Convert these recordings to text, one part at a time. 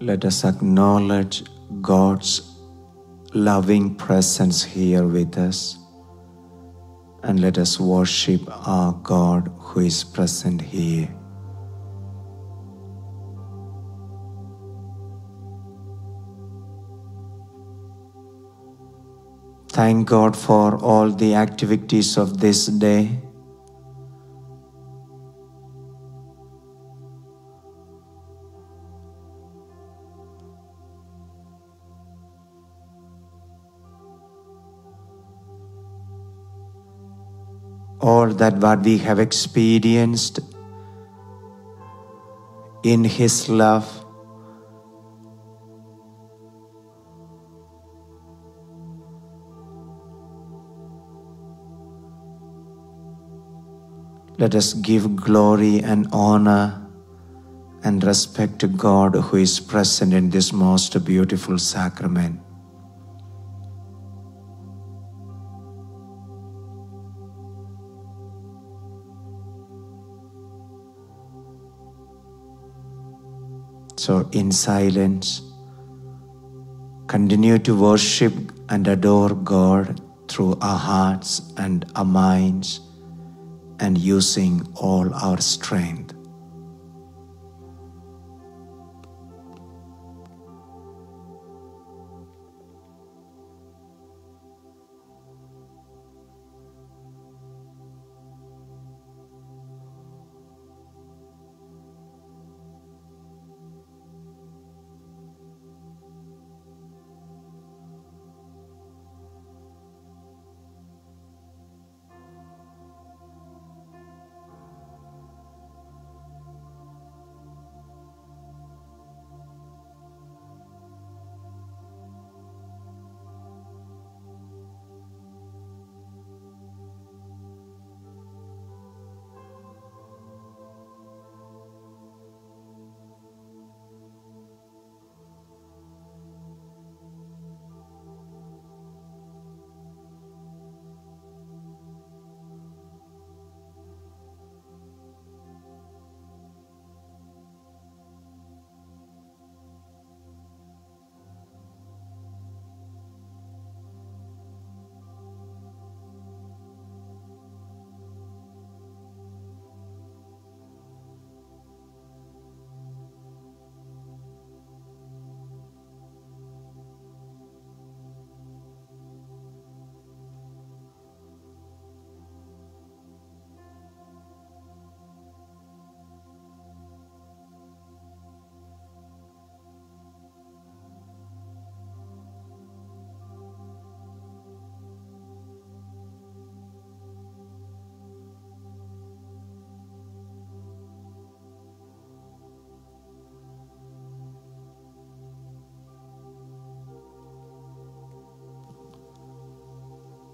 Let us acknowledge God's loving presence here with us. And let us worship our God who is present here. Thank God for all the activities of this day. That what we have experienced in his love let us give glory and honor and respect to God who is present in this most beautiful sacrament. So, in silence, continue to worship and adore God through our hearts and our minds and using all our strength.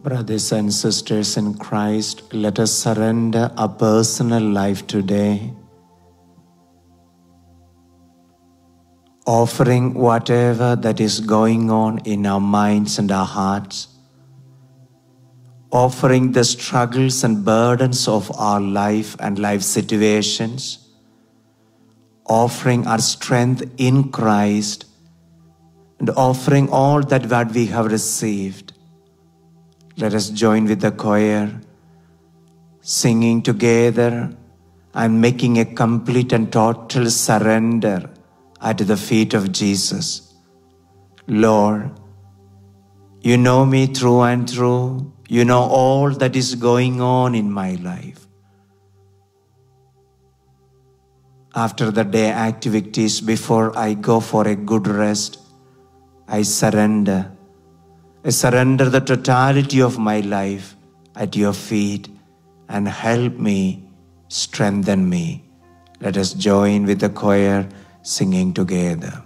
Brothers and sisters in Christ, let us surrender our personal life today, offering whatever that is going on in our minds and our hearts, offering the struggles and burdens of our life and life situations, offering our strength in Christ, and offering all that what we have received. Let us join with the choir, singing together and making a complete and total surrender at the feet of Jesus. Lord, you know me through and through. You know all that is going on in my life. after the day activities, before I go for a good rest, I surrender. I surrender the totality of my life at your feet and help me, strengthen me. Let us join with the choir singing together.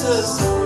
Jesus.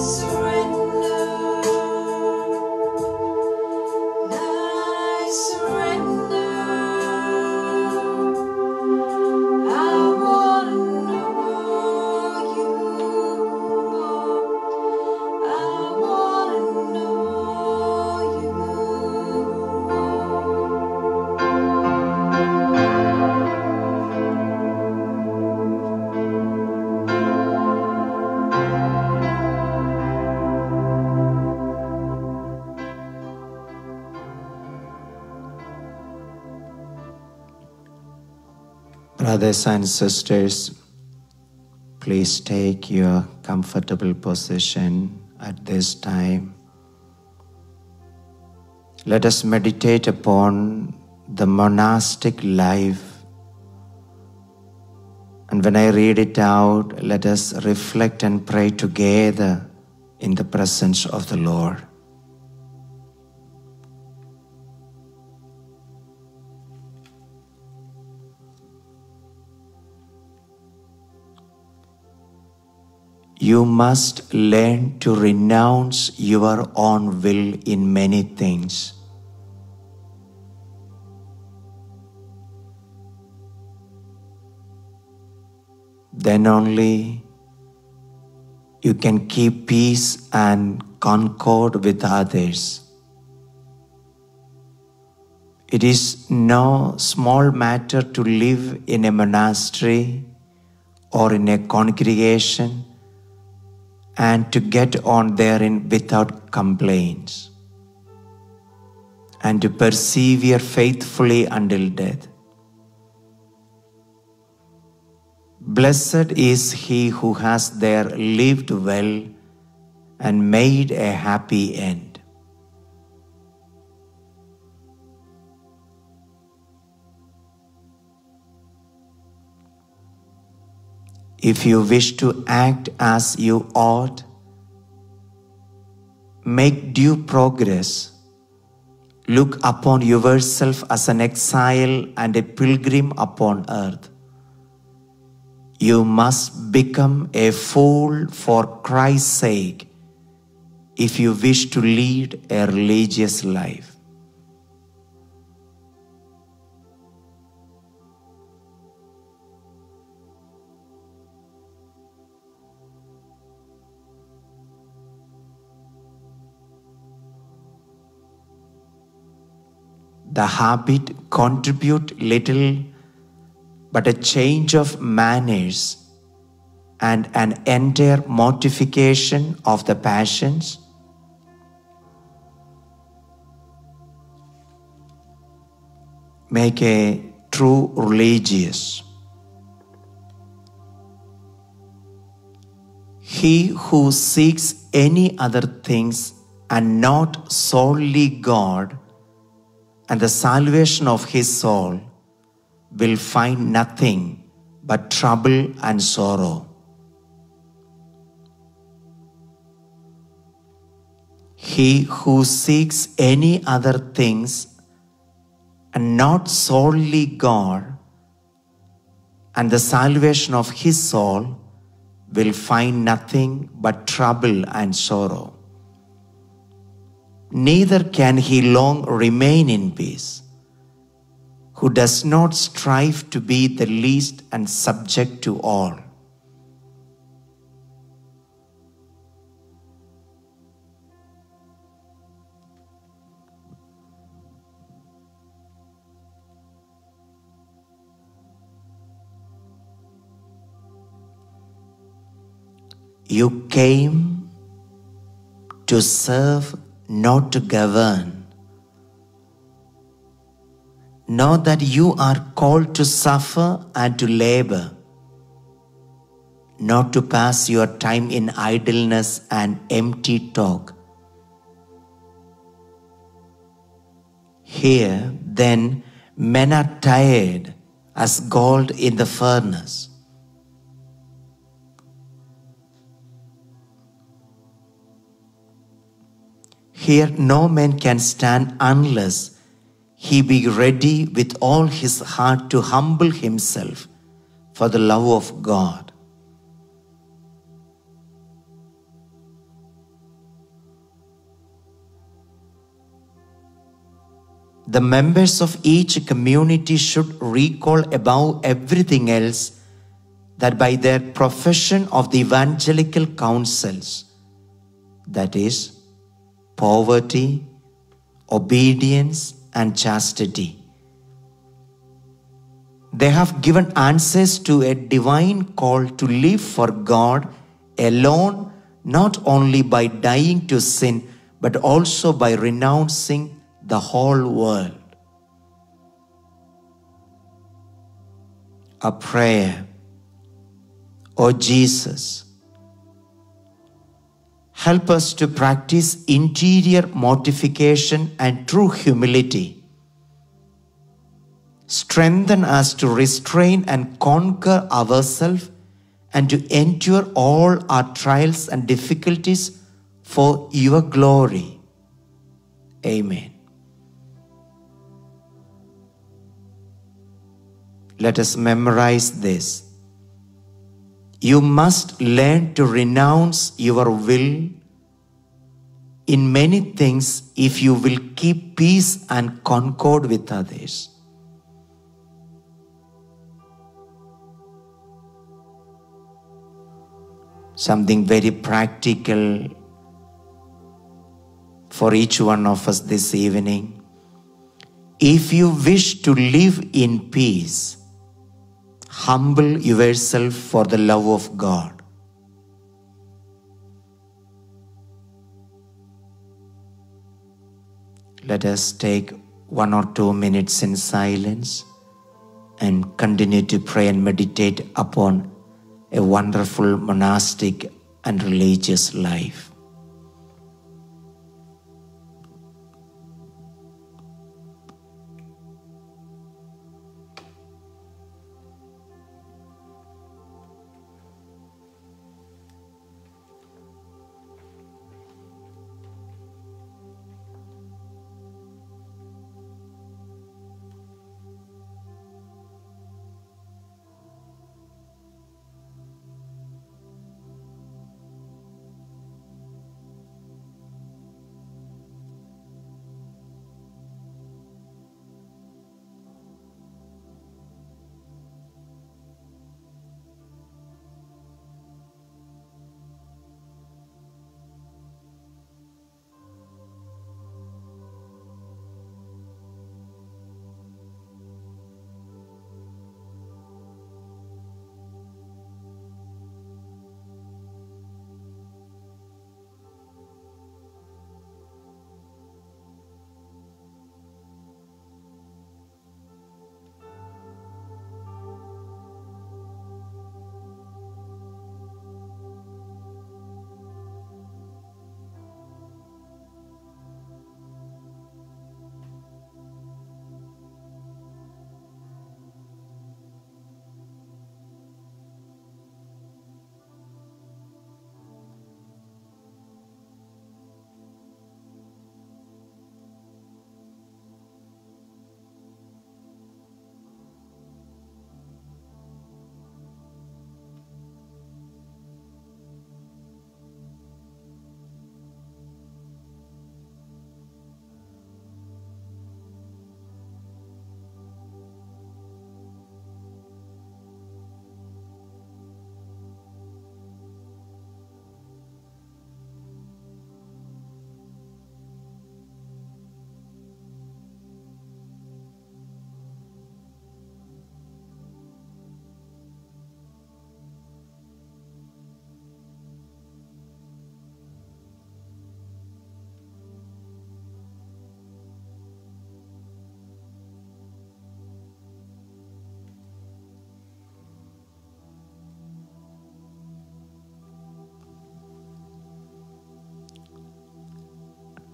It's. Brothers and sisters, please take your comfortable position at this time. Let us meditate upon the monastic life. And when I read it out, let us reflect and pray together in the presence of the Lord. You must learn to renounce your own will in many things. Then only you can keep peace and concord with others. It is no small matter to live in a monastery or in a congregation and to get on therein without complaints and to persevere faithfully until death. Blessed is he who has there lived well and made a happy end. If you wish to act as you ought, make due progress. Look upon yourself as an exile and a pilgrim upon earth. You must become a fool for Christ's sake if you wish to lead a religious life. The habit contribute little but a change of manners and an entire mortification of the passions? Make a true religious. He who seeks any other things and not solely God and the salvation of his soul will find nothing but trouble and sorrow. He who seeks any other things and not solely God and the salvation of his soul will find nothing but trouble and sorrow. Neither can he long remain in peace who does not strive to be the least and subject to all. You came to serve, not to govern. Know that you are called to suffer and to labor, not to pass your time in idleness and empty talk. Here, then, men are tired as gold in the furnace. Here, no man can stand unless he be ready with all his heart to humble himself for the love of God. The members of each community should recall above everything else that by their profession of the evangelical counsels, that is, poverty, obedience, and chastity. They have given answers to a divine call to live for God alone, not only by dying to sin, but also by renouncing the whole world. a prayer. O Jesus, help us to practice interior mortification and true humility. Strengthen us to restrain and conquer ourselves and to endure all our trials and difficulties for your glory. Amen. Let us memorize this. You must learn to renounce your will in many things if you will keep peace and concord with others. Something very practical for each one of us this evening. If you wish to live in peace, humble yourself for the love of God. Let us take one or two minutes in silence and continue to pray and meditate upon a wonderful monastic and religious life.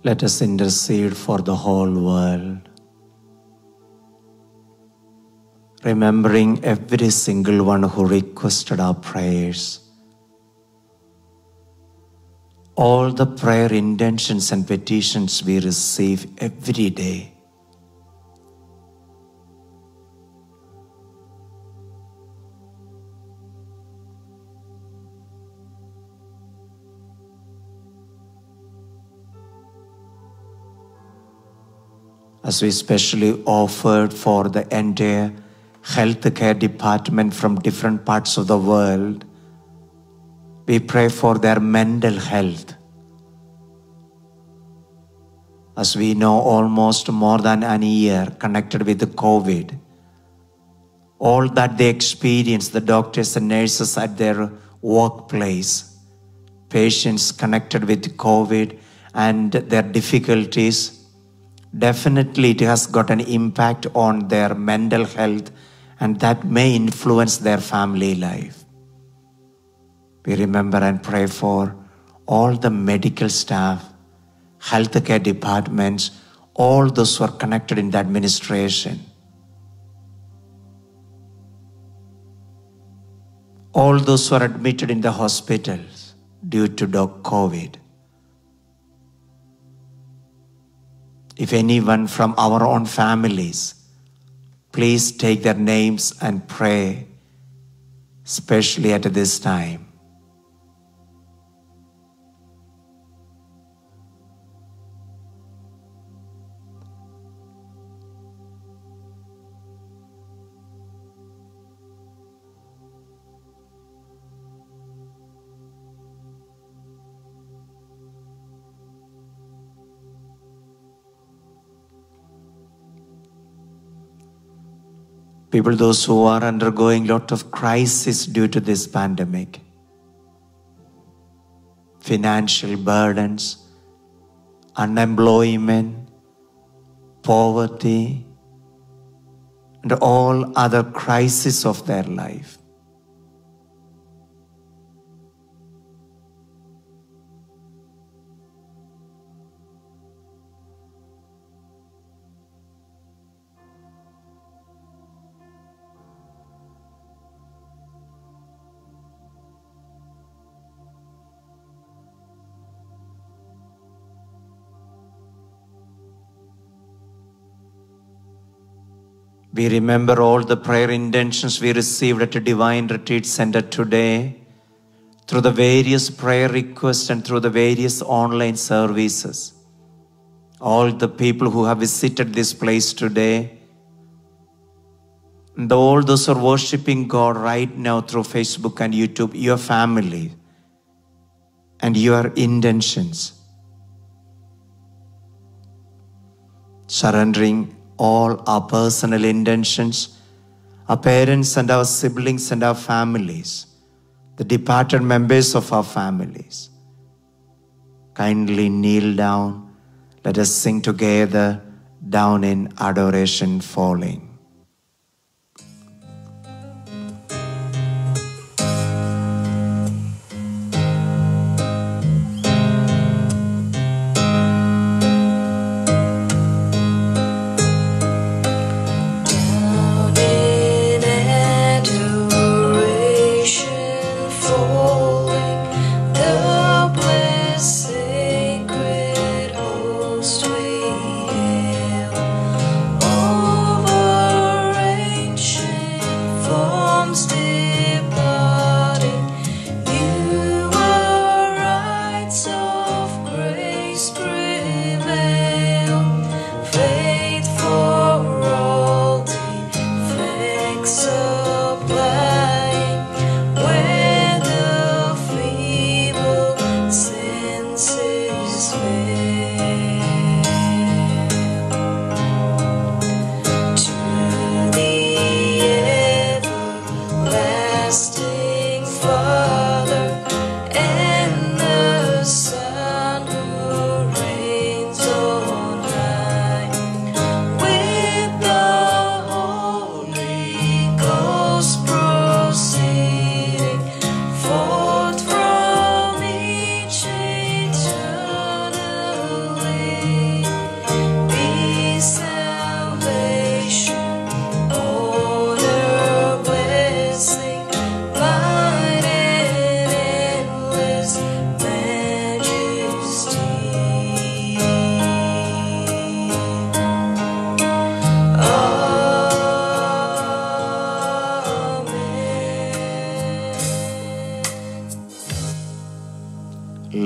Let us intercede for the whole world. Remembering every single one who requested our prayers. All the prayer intentions and petitions we receive every day. As we specially offered for the entire healthcare department from different parts of the world. We pray for their mental health. As we know, almost more than a year connected with the COVID, all that they experience, the doctors and nurses at their workplace, patients connected with COVID and their difficulties, definitely it has got an impact on their mental health and that may influence their family life. We remember and pray for all the medical staff, healthcare departments, all those who are connected in the administration. All those who are admitted in the hospitals due to COVID. If anyone from our own families, please take their names and pray, especially at this time. People those who are undergoing a lot of crisis due to this pandemic. Financial burdens unemployment poverty and all other crises of their life We remember all the prayer intentions we received at a Divine Retreat Center today through the various prayer requests and through the various online services. All the people who have visited this place today, and all those who are worshiping God right now through Facebook and YouTube, your family and your intentions. Surrendering all our personal intentions, our parents and our siblings and our families, the departed members of our families. Kindly kneel down. Let us sing together down in adoration falling.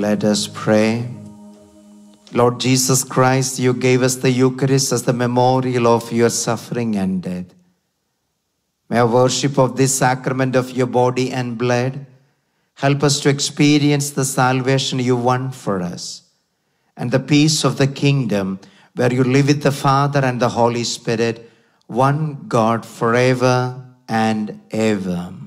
Let us pray. Lord Jesus Christ, you gave us the Eucharist as the memorial of your suffering and death. May our worship of this sacrament of your body and blood help us to experience the salvation you won for us and the peace of the kingdom where you live with the Father and the Holy Spirit, one God forever and ever.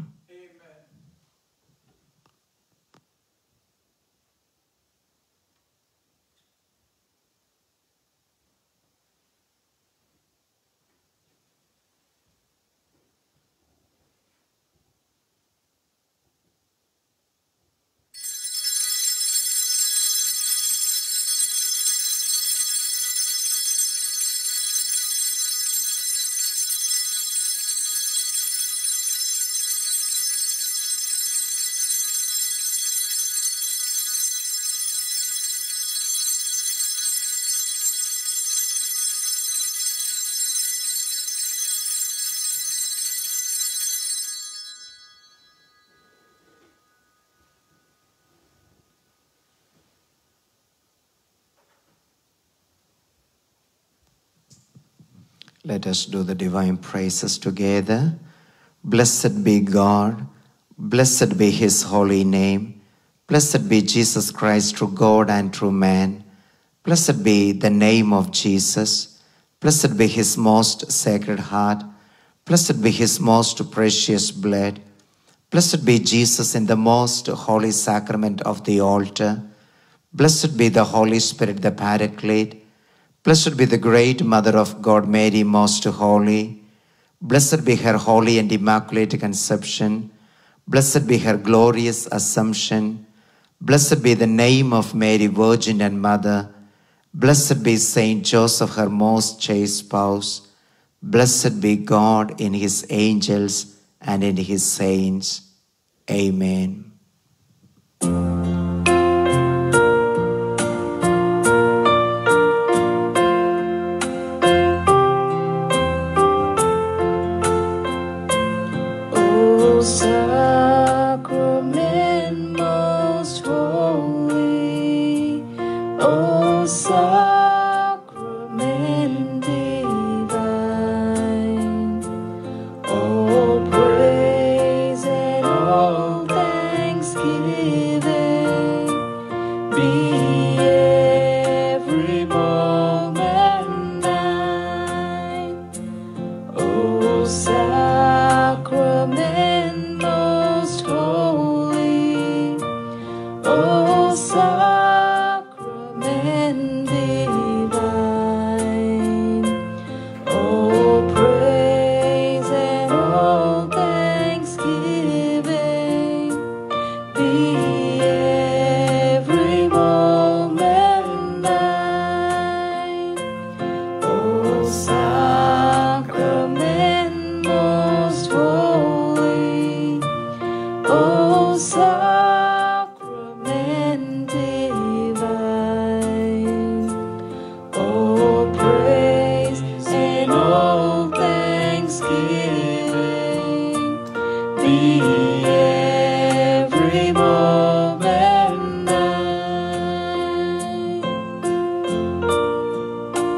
Let us do the divine praises together. Blessed be God. Blessed be his holy name. Blessed be Jesus Christ, true God and true man. Blessed be the name of Jesus. Blessed be his most sacred heart. Blessed be his most precious blood. Blessed be Jesus in the most holy sacrament of the altar. Blessed be the Holy Spirit, the Paraclete. Blessed be the great Mother of God, Mary, most holy. Blessed be her holy and immaculate conception. Blessed be her glorious assumption. Blessed be the name of Mary, Virgin and Mother. Blessed be Saint Joseph, her most chaste spouse. Blessed be God in his angels and in his saints. Amen.